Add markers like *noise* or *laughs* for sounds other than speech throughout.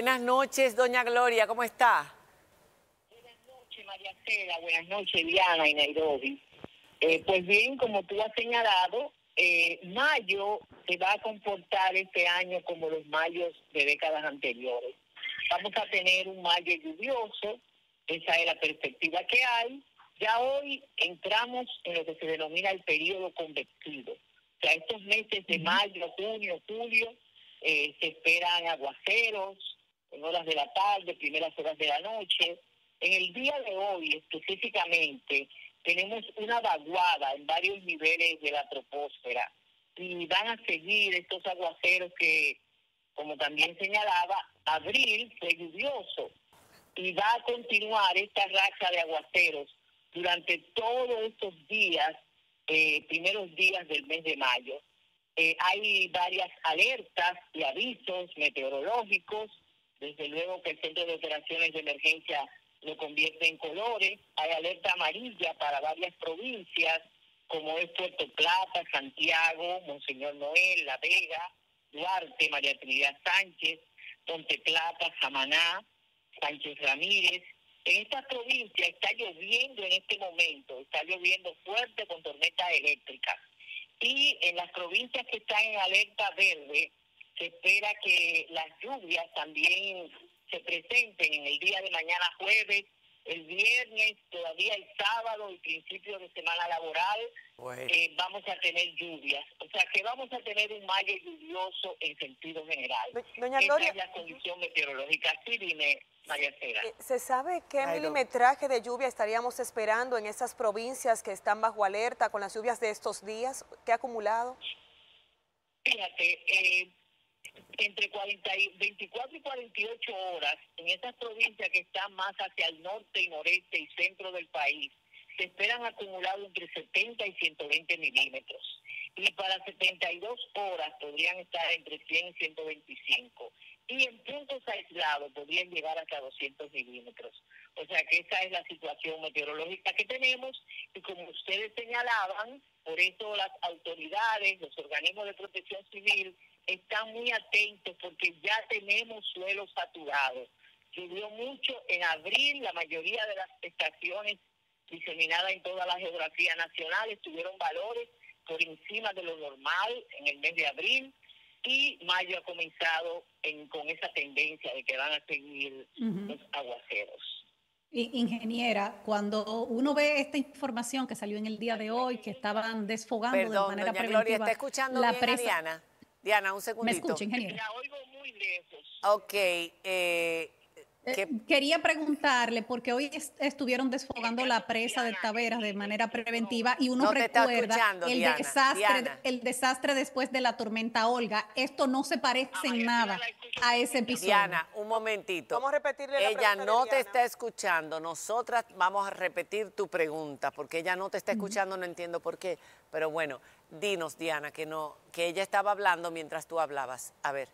Buenas noches, doña Gloria, ¿cómo está? Buenas noches, María Cela. Buenas noches, Diana y Nairobi. Eh, pues bien, como tú has señalado, eh, mayo se va a comportar este año como los mayos de décadas anteriores. Vamos a tener un mayo lluvioso, esa es la perspectiva que hay. Ya hoy entramos en lo que se denomina el periodo convectivo. O sea, estos meses de mayo, junio, julio, eh, se esperan aguaceros en horas de la tarde, primeras horas de la noche. En el día de hoy específicamente tenemos una vaguada en varios niveles de la troposfera y van a seguir estos aguaceros que, como también señalaba, abril fue lluvioso y va a continuar esta racha de aguaceros durante todos estos días, eh, primeros días del mes de mayo. Eh, hay varias alertas y avisos meteorológicos, desde luego que el Centro de Operaciones de Emergencia lo convierte en colores, hay alerta amarilla para varias provincias, como es Puerto Plata, Santiago, Monseñor Noel, La Vega, Duarte, María Trinidad Sánchez, Ponte Plata, Samaná, Sánchez Ramírez. En esta provincia está lloviendo en este momento, está lloviendo fuerte con tormentas eléctricas. Y en las provincias que están en alerta verde, se espera que las lluvias también se presenten en el día de mañana jueves, el viernes, todavía el sábado y principio de semana laboral, eh, vamos a tener lluvias. O sea que vamos a tener un mayo lluvioso en sentido general. Doña Esa es la condición meteorológica. Sí, dime, María Cera. Eh, ¿Se sabe qué milimetraje de lluvia estaríamos esperando en esas provincias que están bajo alerta con las lluvias de estos días? ¿Qué ha acumulado? Fíjate, eh, entre 40 y 24 y 48 horas en esas provincias que están más hacia el norte y noreste y centro del país, se esperan acumulados entre 70 y 120 milímetros. Y para 72 horas podrían estar entre 100 y 125. Y en puntos aislados podrían llegar hasta 200 milímetros. O sea que esa es la situación meteorológica que tenemos. Y como ustedes señalaban, por eso las autoridades, los organismos de protección civil están muy atentos porque ya tenemos suelo saturado. Llovió mucho en abril, la mayoría de las estaciones diseminadas en toda la geografía nacional tuvieron valores por encima de lo normal en el mes de abril y mayo ha comenzado con esa tendencia de que van a seguir los aguaceros. Ingeniera, cuando uno ve esta información que salió en el día de hoy, que estaban desfogando de manera preventiva Gloria, ¿está escuchando la presa, Diana, un segundito. ¿Me escucha, ingeniero? La oigo muy lejos. Ok. Eh, eh, quería preguntarle, porque hoy estuvieron desfogando la presa de Taveras de manera preventiva y uno recuerda el, desastre, el desastre después de la tormenta Olga. Esto no se parece en nada a ese episodio. Diana, un momentito. Vamos a repetirle la Ella no te está escuchando. Nosotras vamos a repetir tu pregunta, porque ella no te está escuchando, no entiendo por qué. Pero bueno, dinos, Diana, que no, que ella estaba hablando mientras tú hablabas. A ver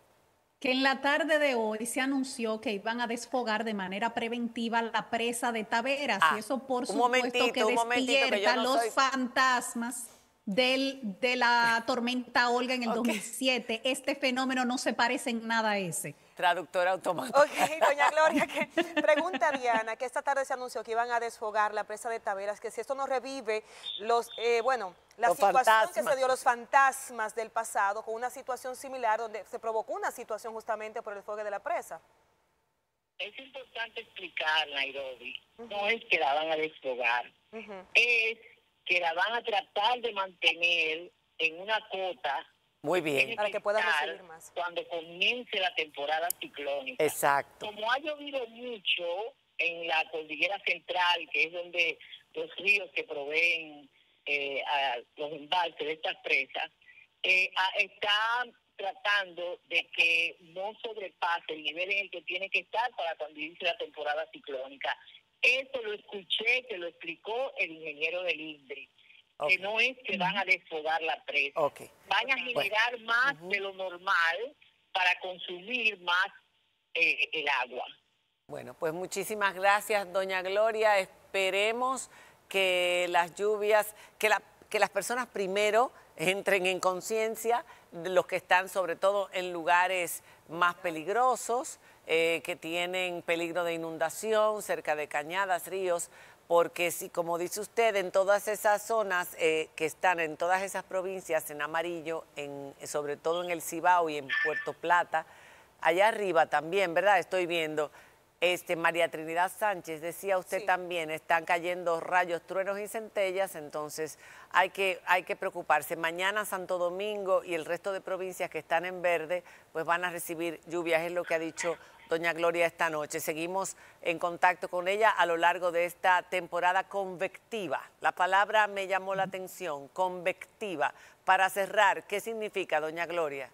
que en la tarde de hoy se anunció que iban a desfogar de manera preventiva la presa de Taveras y ah, eso por supuesto que despierta los fantasmas del, de la *laughs* tormenta Olga en el 2007. Este fenómeno no se parece en nada a ese. Traductora automática. Ok, doña Gloria, que, pregunta Diana, que esta tarde se anunció que iban a desfogar la presa de Taveras, que si esto no revive los, eh, bueno, la situación que se dio, los fantasmas del pasado, con una situación similar donde se provocó una situación justamente por el fuego de la presa. Es importante explicar, Nairobi, no es que la van a desfogar, es que la van a tratar de mantener en una cota muy bien. Para que pueda recibir más. Cuando comience la temporada ciclónica. Exacto. Como ha llovido mucho en la cordillera central, que es donde los ríos que proveen eh, a los embalses de estas presas, eh, está tratando de que no sobrepase el nivel en el que tiene que estar para cuando inicie la temporada ciclónica. Eso lo escuché, que lo explicó el ingeniero del INDRI que no es que van a desfogar la presa. Van a generar más de lo normal para consumir más eh, el agua. Bueno, pues muchísimas gracias, doña Gloria. Esperemos que las lluvias, que, la, que las personas primero entren en conciencia, los que están sobre todo en lugares más peligrosos, eh, que tienen peligro de inundación cerca de cañadas, ríos, porque si, como dice usted, en todas esas zonas eh, que están en todas esas provincias en amarillo, en, sobre todo en el Cibao y en Puerto Plata, allá arriba también, ¿verdad? Estoy viendo este, María Trinidad Sánchez, decía usted también, están cayendo rayos, truenos y centellas, entonces hay que, hay que preocuparse. Mañana Santo Domingo y el resto de provincias que están en verde, pues van a recibir lluvias, es lo que ha dicho doña Gloria esta noche. Seguimos en contacto con ella a lo largo de esta temporada convectiva. La palabra me llamó la atención, convectiva. Para cerrar, ¿qué significa, doña Gloria?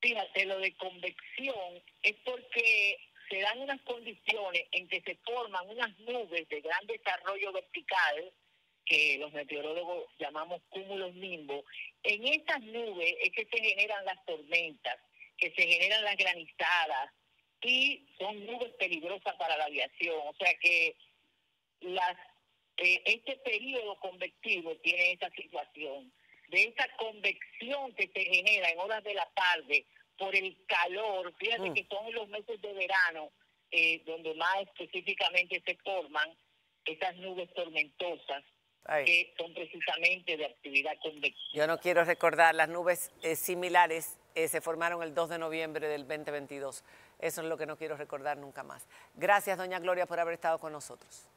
Fíjate, lo de convección es porque se dan unas condiciones en que se forman unas nubes de gran desarrollo vertical, que los meteorólogos llamamos cúmulos nimbo. En esas nubes es que se generan las tormentas, que se generan las granizadas, y son nubes peligrosas para la aviación. O sea que las eh, este periodo convectivo tiene esa situación. De esa convección que se genera en horas de la tarde por el calor, fíjate mm. que son los meses de verano eh, donde más específicamente se forman esas nubes tormentosas que son precisamente de actividad convectiva. Yo no quiero recordar, las nubes eh, similares eh, se formaron el 2 de noviembre del 2022. Eso es lo que no quiero recordar nunca más. Gracias, doña Gloria, por haber estado con nosotros.